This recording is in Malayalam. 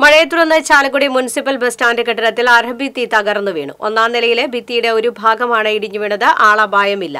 മഴയെ തുടർന്ന് ചാലക്കുടി മുനിസിപ്പൽ ബസ് സ്റ്റാൻഡ് കെട്ടിടത്തിൽ അർഹഭിത്തി തകർന്നു വീണു. ഒന്നാം നിലയിലെ ഭിത്തിയുടെ ഒരു ഭാഗമാണ് ഇടിഞ്ഞു വീണത്. ആളപായമില്ല.